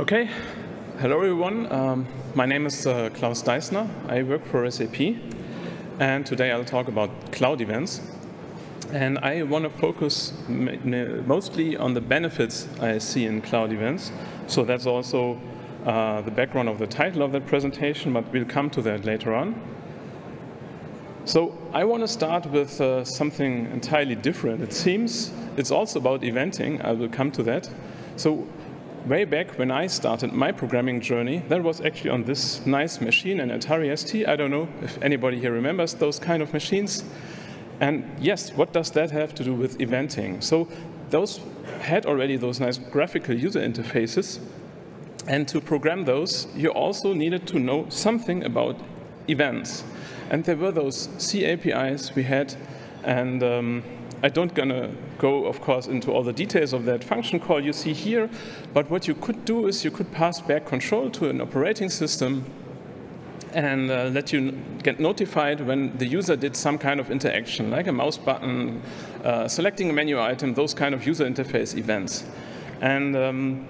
Okay, hello everyone. Um, my name is uh, Klaus Deissner. I work for SAP, and today I'll talk about cloud events. And I want to focus mostly on the benefits I see in cloud events. So that's also uh, the background of the title of that presentation, but we'll come to that later on. So I want to start with uh, something entirely different. It seems it's also about eventing. I will come to that. So way back when I started my programming journey, that was actually on this nice machine, an Atari ST. I don't know if anybody here remembers those kind of machines. And yes, what does that have to do with eventing? So those had already those nice graphical user interfaces. And to program those, you also needed to know something about events. And there were those C APIs we had, and um, I don't gonna go, of course, into all the details of that function call you see here, but what you could do is you could pass back control to an operating system and uh, let you get notified when the user did some kind of interaction, like a mouse button, uh, selecting a menu item, those kind of user interface events. And um,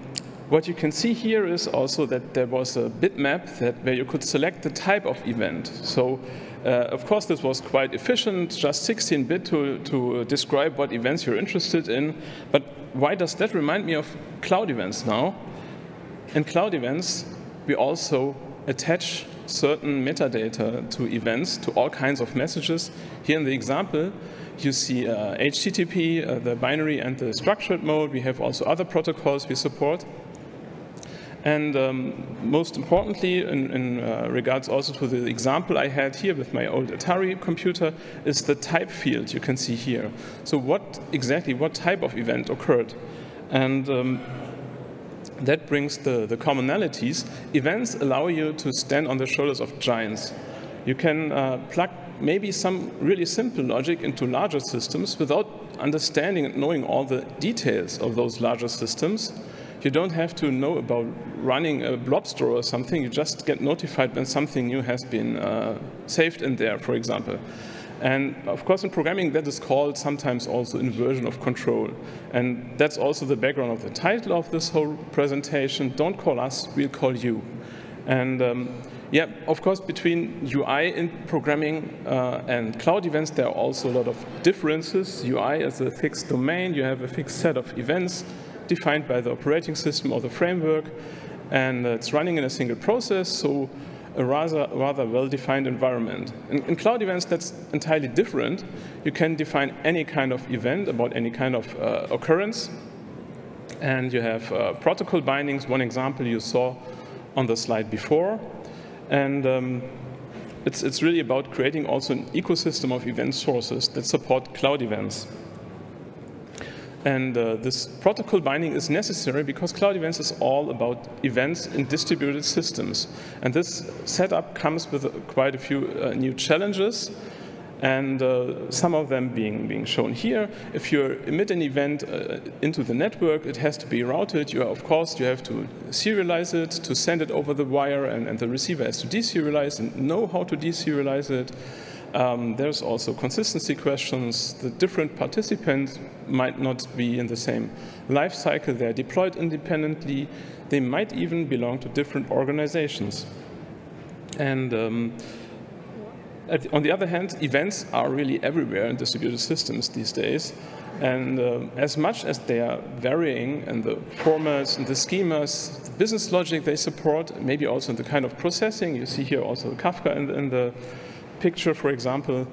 what you can see here is also that there was a bitmap that where you could select the type of event. So uh, of course, this was quite efficient, just 16-bit to, to describe what events you're interested in. But why does that remind me of cloud events now? In cloud events, we also attach certain metadata to events, to all kinds of messages. Here in the example, you see uh, HTTP, uh, the binary and the structured mode. We have also other protocols we support. And um, most importantly, in, in uh, regards also to the example I had here with my old Atari computer, is the type field you can see here. So what exactly, what type of event occurred? And um, that brings the, the commonalities. Events allow you to stand on the shoulders of giants. You can uh, plug maybe some really simple logic into larger systems without understanding and knowing all the details of those larger systems you don't have to know about running a blob store or something. You just get notified when something new has been uh, saved in there, for example. And of course, in programming, that is called sometimes also inversion of control. And that's also the background of the title of this whole presentation. Don't call us, we'll call you. And um, yeah, of course, between UI in programming uh, and cloud events, there are also a lot of differences. UI is a fixed domain. You have a fixed set of events defined by the operating system or the framework, and it's running in a single process, so a rather, rather well-defined environment. In, in, cloud events, that's entirely different. You can define any kind of event about any kind of uh, occurrence, and you have uh, protocol bindings, one example you saw on the slide before, and um, it's, it's really about creating also an ecosystem of event sources that support cloud events. And uh, this protocol binding is necessary because Cloud Events is all about events in distributed systems. And this setup comes with quite a few uh, new challenges, and uh, some of them being, being shown here. If you emit an event uh, into the network, it has to be routed. You are, of course, you have to serialize it, to send it over the wire, and, and the receiver has to deserialize and know how to deserialize it. Um, there's also consistency questions. The different participants might not be in the same life cycle. They're deployed independently. They might even belong to different organizations. And um, the, on the other hand, events are really everywhere in distributed systems these days. And uh, as much as they are varying in the formats and the schemas, the business logic they support, maybe also in the kind of processing, you see here also Kafka in in the picture, for example,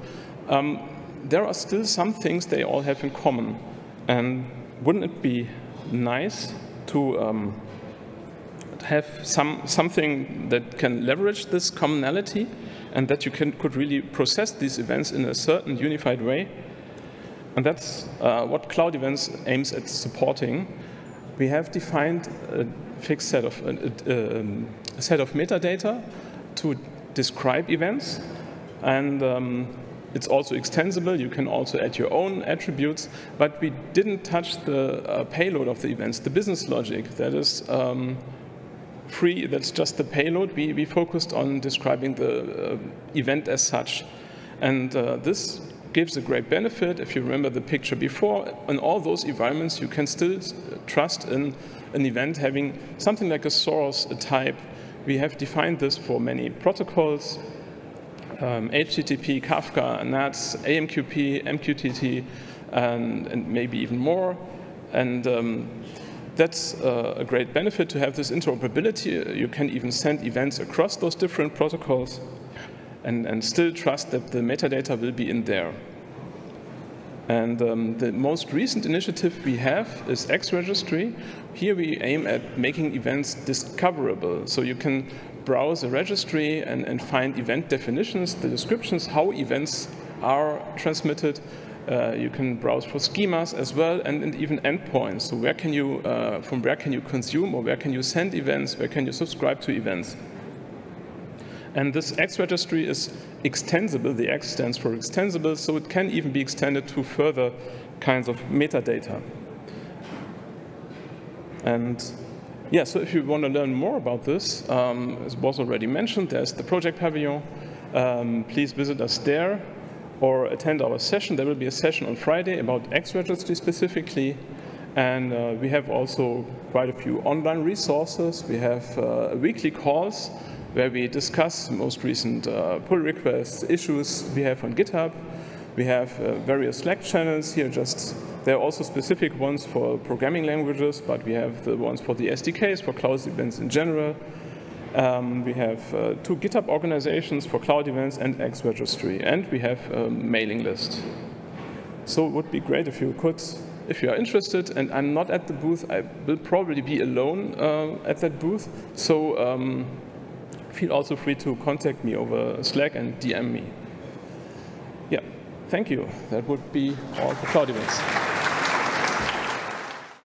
um, there are still some things they all have in common. And wouldn't it be nice to um, have some, something that can leverage this commonality and that you can, could really process these events in a certain unified way? And that's uh, what Cloud Events aims at supporting. We have defined a fixed set of, a, a set of metadata to describe events and um, it's also extensible. You can also add your own attributes, but we didn't touch the uh, payload of the events, the business logic. That is um, free, that's just the payload. We, we focused on describing the uh, event as such. And uh, this gives a great benefit. If you remember the picture before, in all those environments, you can still trust in an event having something like a source, a type. We have defined this for many protocols, um, HTTP, Kafka, NATS, AMQP, MQTT, and, and maybe even more. And um, that's uh, a great benefit to have this interoperability. You can even send events across those different protocols and, and still trust that the metadata will be in there. And um, the most recent initiative we have is X Registry. Here we aim at making events discoverable. So you can browse a registry and, and find event definitions, the descriptions, how events are transmitted. Uh, you can browse for schemas as well, and, and even endpoints. So where can you, uh, from where can you consume, or where can you send events, where can you subscribe to events. And this X registry is extensible. The X stands for extensible, so it can even be extended to further kinds of metadata. And yeah, so if you want to learn more about this, um, as was already mentioned, there's the project pavilion. Um, please visit us there or attend our session. There will be a session on Friday about X registry specifically. And uh, we have also quite a few online resources. We have uh, weekly calls where we discuss most recent uh, pull requests, issues we have on GitHub. We have uh, various Slack channels here, just there are also specific ones for programming languages, but we have the ones for the SDKs, for cloud events in general. Um, we have uh, two GitHub organizations for cloud events and X registry, and we have a mailing list. So it would be great if you could, if you are interested, and I'm not at the booth, I will probably be alone uh, at that booth. So um, feel also free to contact me over Slack and DM me. Yeah, thank you. That would be all for cloud events.